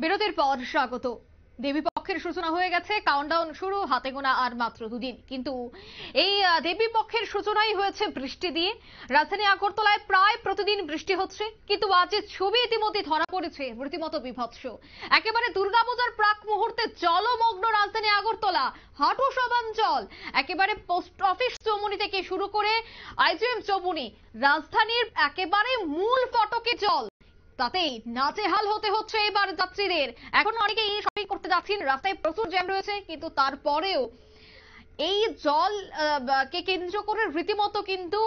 বিরতির পর স্বাগত। দেবী পক্ষের সূচনা হয়ে গেছে কাউন্টডাউন শুরু হাতে গোনা আর মাত্র দুদিন। কিন্তু এই আহ, দেবী পক্ষের সূচনাই হয়েছে বৃষ্টি দিয়ে। রাজধানী আগরতলায় প্রায় প্রতিদিন বৃষ্টি হচ্ছে কিন্তু আজ যে ছবি ইতিমধ্যে ধরা পড়েছে রীতিমতো বিভৎস। একেবারে দুর্গাপূজার প্রাক মুহূর্তে জলমগ্ন রাজধানী আগরতলা হাঁটু সমান জল। একেবারে পোস্ট অফিস চৌমুনি থেকে শুরু করে আইজিএম চৌমুনি রাজধানীর একেবারে মূল ফটকে জল। তাতেই হতে হচ্ছে এবার যাত্রীদের। এখন করতে যাচ্ছেন, রাস্তায় প্রচুর জ্যাম রয়েছে, কিন্তু তারপরেও এই জল কে কেন্দ্র করে রীতিমতো কিন্তু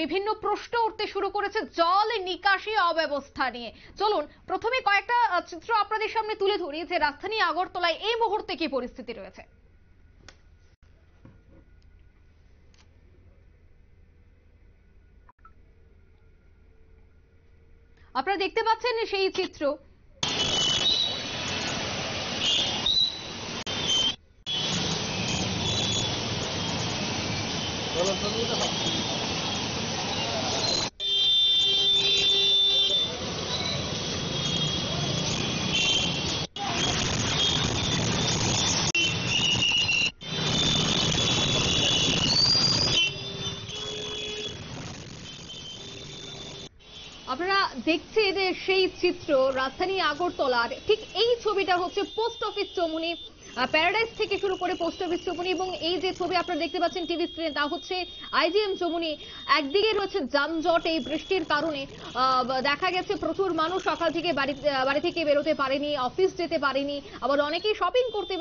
বিভিন্ন প্রশ্ন উঠতে শুরু করেছে জল নিকাশি অব্যবস্থা নিয়ে। চলুন, প্রথমে কয়েকটা চিত্র আপনাদের সামনে তুলে ধরি যে রাজধানী আগরতলায় এই মুহূর্তে কি পরিস্থিতি রয়েছে। আপনারা দেখতে পাচ্ছেন সেই চিত্র। আপনারা দেখছে যে সেই চিত্র রাজধানী আগরতলার। ঠিক এই ছবিটা হচ্ছে পোস্ট অফিস চমুনি। প্যারাডাইস থেকে শুরু করে পোস্ট অফিস চমুনি এবং এই যে ছবি আপনারা দেখতে পাচ্ছেন টিভি স্ক্রিনে তা হচ্ছে আইজিএম চমুনি একদিকে রয়েছে যানজট, এই বৃষ্টির কারণে দেখা গেছে প্রচুর মানুষ সকাল থেকে বাড়ি বাড়ি থেকে বেরোতে পারেনি, অফিস যেতে পারেনি, আবার অনেকেই শপিং করতে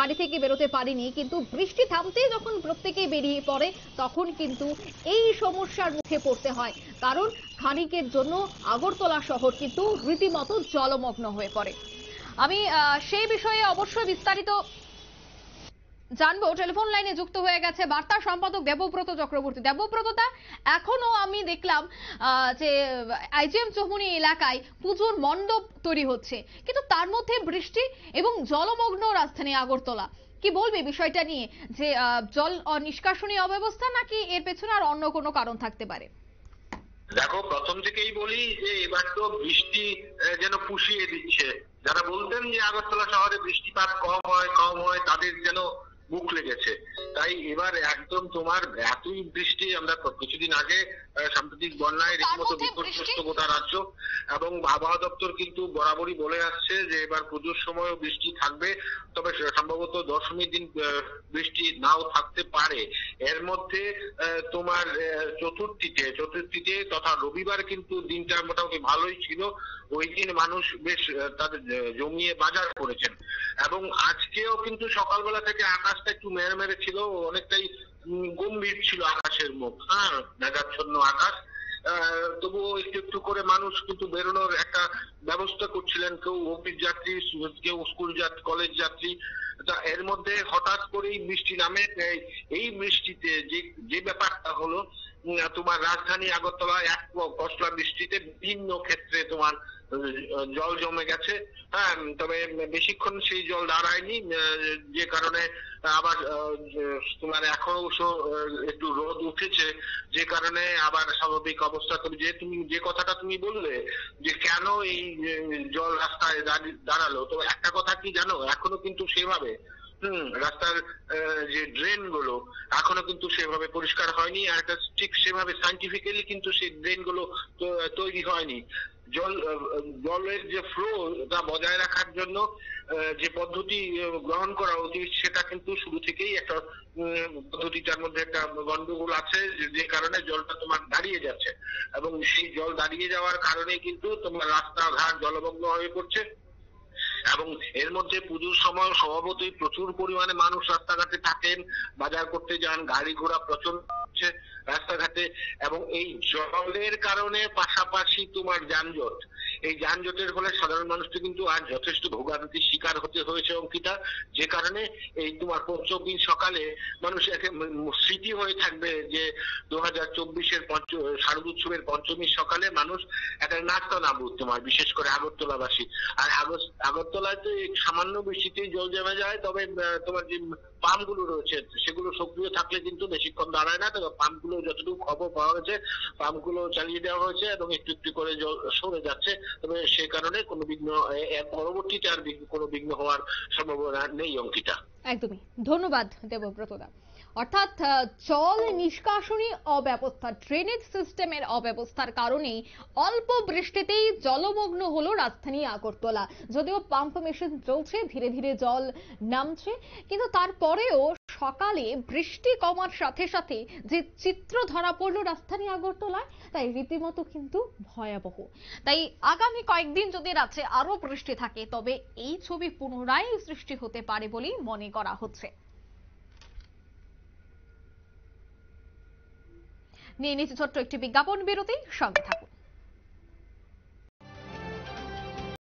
বাড়ি থেকে বেরোতে পারেনি, কিন্তু বৃষ্টি থামতেই যখন প্রত্যেকেই বেরিয়ে পড়ে, তখন কিন্তু এই সমস্যার মুখে পড়তে হয়। কারণ খানিকের জন্য আগরতলা শহর কিন্তু রীতিমতো জলমগ্ন হয়ে পড়ে। আমি সেই বিষয়ে অবশ্যই বিস্তারিত জানব। টেলিফোন লাইনে যুক্ত হয়ে গেছে বার্তা সম্পাদক দেবব্রত চক্রবর্তী। দেবব্রতদা এখনও আমি দেখলাম যে আইজিএম চৌমুনি এলাকায় পুজোর মণ্ডপ তৈরি হচ্ছে। কিন্তু তার মধ্যে বৃষ্টি এবং জলমগ্ন রাজধানী আগরতলা। কি বলবে বিষয়টা নিয়ে? যে জল নিষ্কাশনী অব্যবস্থা নাকি এর পেছনে আর অন্য কোনো কারণ থাকতে পারে? দেখো, প্রথম থেকেই বলি যে এবার তো বৃষ্টি যেন পুষিয়ে দিচ্ছে। যারা বলতেন যে আগরতলা শহরে বৃষ্টিপাত কম হয় কম হয় তাদের যেন মুখ লেগেছে। তাই এবার একদম তোমার এতই বৃষ্টি আমরা কিছুদিন আগে সাম্প্রতিক বন্যায় রীতিমতো বিপর্যস্ত গোটা রাজ্য। এবং আবহাওয়া দপ্তর কিন্তু বরাবরই বলে আসছে যে এবার পুজোর সময়ও বৃষ্টি থাকবে, তবে সম্ভবত দশমীর দিন বৃষ্টি নাও থাকতে পারে। এর মধ্যে তোমার চতুর্থীতে চতুর্থীতে তথা রবিবার কিন্তু দিনটা মোটামুটি ভালোই ছিল। ওই দিন মানুষ বেশ তাদের জমিয়ে বাজার করেছেন। এবং আজকেও কিন্তু সকালবেলা থেকে আকাশটা একটু মেরে মেরে ছিল, অনেকটাই গম্ভীর ছিল আকাশের মুখ। হ্যাঁ মেঘাচ্ছন্ন আকাশ। তবুও একটু একটু করে মানুষ কিন্তু বেরোনোর একটা ব্যবস্থা করছিলেন কেউ অফিস যাত্রী, কেউ স্কুল যাত্রী, কলেজ যাত্রী। তা এর মধ্যে হঠাৎ করেই বৃষ্টি নামে। এই- বৃষ্টিতে যে যে ব্যাপারটা হলো তোমার রাজধানী আগরতলায় এক কসলা বৃষ্টিতে বিভিন্ন ক্ষেত্রে তোমার জল জমে গেছে। হ্যাঁ তবে বেশিক্ষণ সেই জল দাঁড়ায়নি যে কারণে আবার তোমার এখন অবশ্য একটু রোদ উঠেছে, যে কারণে আবার স্বাভাবিক অবস্থা। তবে যে তুমি, যে কথাটা তুমি বললে, যে কেন এই জল রাস্তায় দাঁড়ি- দাঁড়াল, তো একটা কথা কি জানো? এখনও কিন্তু সেভাবে। হুম, রাস্তার যে ড্রেনগুলো এখনও কিন্তু সেভাবে পরিষ্কার হয়নি, আর ঠিক সেভাবে সাইন্টিফিক্যালি কিন্তু সেই ড্রেনগুলো তৈরি হয়নি। জল জলের যে ফ্লো তা বজায় রাখার জন্য যে পদ্ধতি গ্রহণ করা উচিত, সেটা কিন্তু শুরু থেকেই একটা পদ্ধতিটার মধ্যে একটা গন্ডগোল আছে, যে কারণে জলটা তোমার দাঁড়িয়ে যাচ্ছে। এবং সেই জল দাঁড়িয়ে যাওয়ার কারণে কিন্তু তোমার রাস্তাঘাট জলমগ্ন হয়ে পড়ছে। এবং এর মধ্যে পুজোর সময় স্বভাবতই প্রচুর পরিমাণে মানুষ রাস্তাঘাটে থাকেন, বাজার করতে যান, গাড়ি ঘোড়া প্রচণ্ড রাস্তাঘাটে এবং এই জলের কারণে পাশাপাশি তোমার যানজট। এই যানজটের ফলে সাধারণ মানুষকে কিন্তু আজ যথেষ্ট ভোগান্তির শিকার হতে হয়েছে, অঙ্কিতা। যে কারণে এই তোমার পঞ্চমী সকালে মানুষ একে স্মৃতি হয়ে থাকবে যে দু হাজার চব্বিশের পঞ্চ, শারদ উৎসবের পঞ্চমীর সকালে মানুষ একটা নাস্তা নাবুদ তোমার, বিশেষ করে আগরতলাবাসী। আর আগর- আগরতলায় তো সামান্য বৃষ্টিতেই জল জমে যায়, তবে তোমার যে পাম্পগুলো রয়েছে, সেগুলো সক্রিয় থাকলে কিন্তু বেশিক্ষণ দাঁড়ায় না। তবে পাম্পগুলো যতটুকু খবর পাওয়া গেছে পাম্পগুলো চালিয়ে দেওয়া হয়েছে এবং একটু একটু করে জল সরে যাচ্ছে। তবে সে কারণে কোনো বিঘ্ন এর পরবর্তীতে আর কোনো বিঘ্ন হওয়ার সম্ভাবনা নেই অঙ্কিতা। একদমই। ধন্যবাদ দেবব্রতদা। অর্থাৎ জল নিষ্কাশনী অব্যবস্থা। ড্রেনেজ সিস্টেমের অব্যবস্থার কারণেই অল্প বৃষ্টিতেই জলমগ্ন হলো রাজধানী আগরতলা। যদিও পাম্প মেশিন চলছে ধীরে ধীরে জল নামছে, কিন্তু তারপরেও সকালে বৃষ্টি কমার সাথে সাথে যে চিত্র ধরা পড়ল রাজধানী আগরতলায়, তাই রীতিমতো কিন্তু ভয়াবহ। তাই আগামী কয়েকদিন যদি রাজ্যে আরও বৃষ্টি থাকে, তবে এই ছবি পুনরায় সৃষ্টি হতে পারে বলেই মনে করা হচ্ছে। নিয়ে নিচ্ছে ছোট্ট একটি বিজ্ঞাপন বিরতি, সঙ্গে থাকুন।